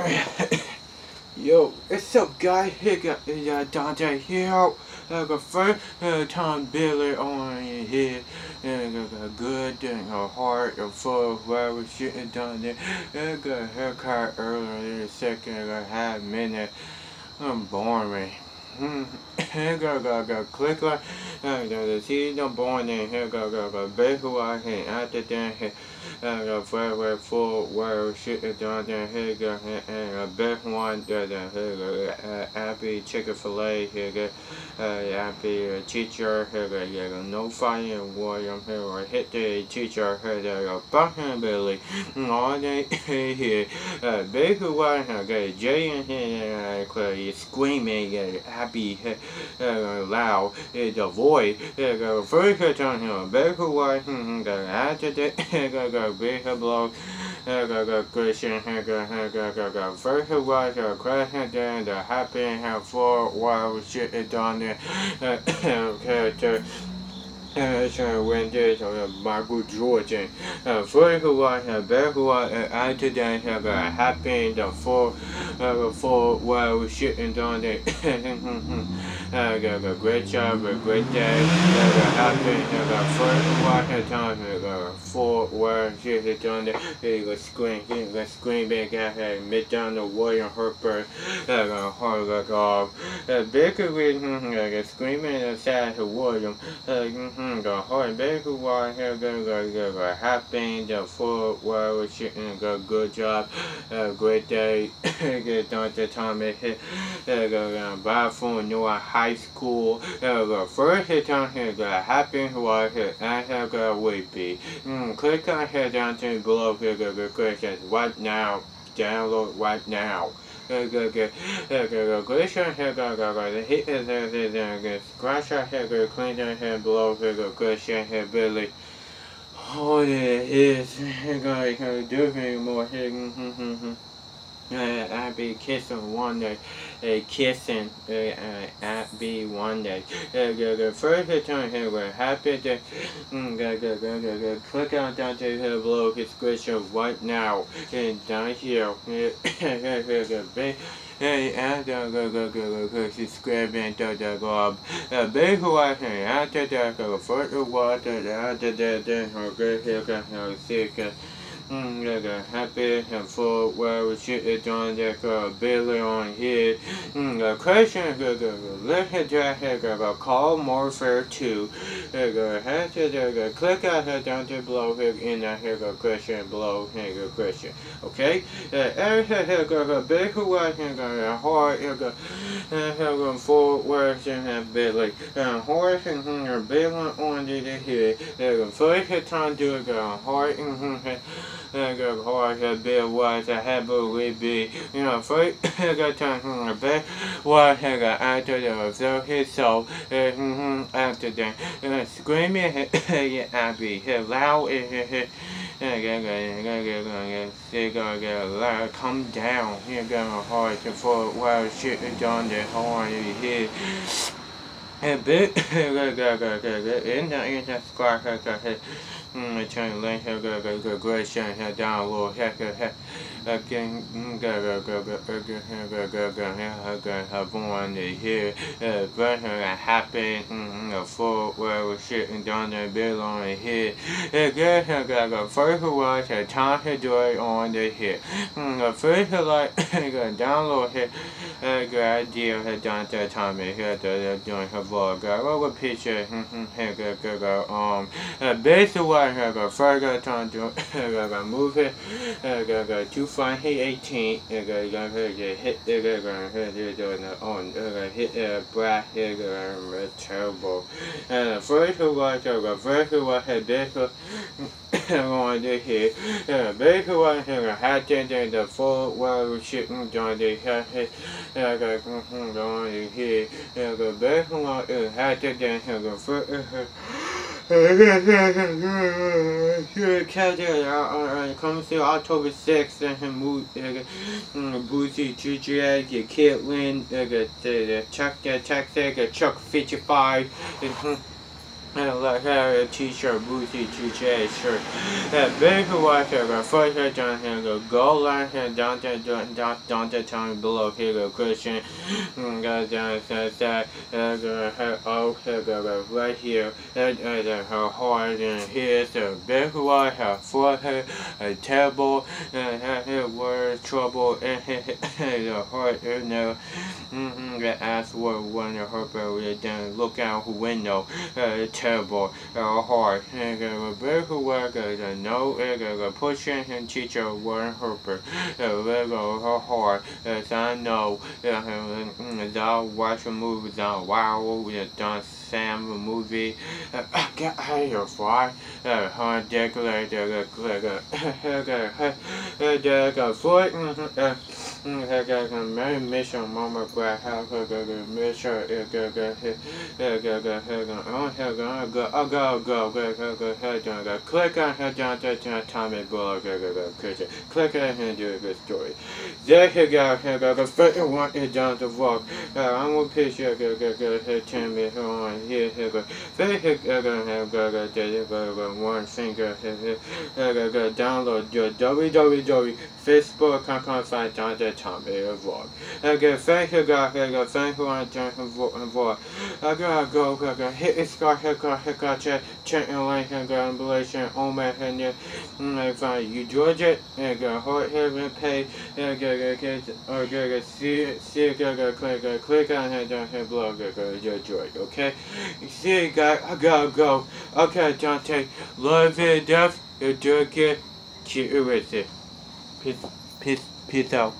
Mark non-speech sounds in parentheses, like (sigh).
(coughs) Yo, what's up guys? Here uh, Dante here. I got first uh, time Billy on here. And got a good and a heart of full of whatever shit is done there. I got a haircut earlier in a second. I got half minute. I'm boring. Hmm. Go go go click like uh, the see no born in here go go go big who I can after that here uh go full where shit is done there here go and a big one there here go uh happy chicken fillet here go uh happy teacher here go yeah go no William here or hit the teacher here go Billy all day here uh big who I can go Jay here uh screaming happy (laughs) allow uh, the void to uh, first turn him a better way, after that, be a blog, Christian, first was a question, then the happy, have four while shit is on the character uh, when this uh, Michael Jordan, uh, first was uh, back was I accident that uh, happened uh, for uh, for while well, shooting I the uh, great job, a great day that uh, happened uh, first was uh, time uh, for while shooting on the he was screaming, he was screaming at uh, McDonald William Harper, uh, Harlock off, uh, basically uh, screaming at William. Uh, Mm, the hard baby why here gonna go go go happy the full well shooting go good job uh, great day get done it hit uh, go go buy from new high school uh, go first hit down here go happy who I hit and here go weepy mm, click on here down to below here go go questions right now download right now Glacier hair go go go. The heat is there there there good. Glacier hair go clean down hair below go glacier hair Billy. Oh yeah, it's go go do more hair uh, I be kissing one day, uh, kissing, uh, uh, I be one day. Uh, first time here, we're happy to, mm, go, go, go, go, go, click on down to the below description right now, and down here, go, go, go, and uh, go go go go go subscribe and do the glob. Uh, big can after that go first water after that then go go go go go. Mm, like a happy and full. Where we should have done that girl Billy on here. Mm, a question good let it jack about call more fair too. Like a hat to click. Out her down to below here in. That here question. Below here question. Okay? Everything here go big who I can go hard here go go full. Where and have Billy? And horse and her Billy on the here. Like a first time. Do it go hard and I got a hard head, bit wise, I have a be, you know, free, I got time from the bed, why I got after the observe his soul, after that, uh, screaming, yeah, I be here loud, Come down, here got my heart to fall while shit is on the horn you hear. And bit, go, go, go, go, go, in the, in the square, go, go, go. Mm, turn link, go, go, go, go, gradation, down, low, here, here, here, again, go, go, go, go, go, go, go, go, go, go, go, here, to here, uh, her, that happened, full world shitting down there, bill on the head, again, here, go, go, first was, her time to do on the head, mm, the like, go, down, low, here, uh, good idea, her down to Tommy, here, doing her vlog, go, go, picture, go, go, go, um, basically, I have a (laughs) further time to I got move it. I got two five hit eighteen. I got got hit hit. I got got hit doing the on. I got hit a black. I got terrible. And first one I got first one had this (coughs) on the here. Uh, basically one here had to the full well shipping down the here. I got going here. I got one had to then I got first. Celtic uh, comes here October 6th and him move Boozy GGA Caitlin check the Chuck 55 and like a t-shirt, booty, t-shirt, shirt. And big white hair, got first hair down here, go gold line here, down there, down, down, down there, down below here, go Christian, go down, side, side, and go her out here, go, right here, and, then her heart, and here's the big white hair, forehead, a table, and her words, trouble, and the heart, you know, mm-hmm, the ass word, when the heart, then look out the window, uh, terrible, uh, hard, and uh, very work, uh, no, uh, pushing and teacher one helper, uh, very hard, as I know, uh, that watch a movie, that wow, that Sam movie, uh, (coughs) out of here, fly, uh, hard decorate, uh, uh, uh, uh, uh, uh, uh, uh, go, go, oh, go, go, go, go, go, head down, go, click on head down, to down, time it below, go, go, go, click it, click on and do a good story. There you go, go, go, first one is down to walk, uh, I'm gonna pitch you, go, go, go, head, ten me, on, here, go, there you go, go, go, go, go, you go, go, one finger, go, go, download your www Facebook, come the time it vlog. Okay, thank you guys, okay, thank you on the vlog. Okay, go, go, go, hit the scar, hit check, check your link and go relation on my hand and find you Georgia and go hard heaven pay and go go get or go go see see go go click go click on head down here blog go go Georgia okay see you guys go go okay Dante love it death you do it cheers with it peace peace peace out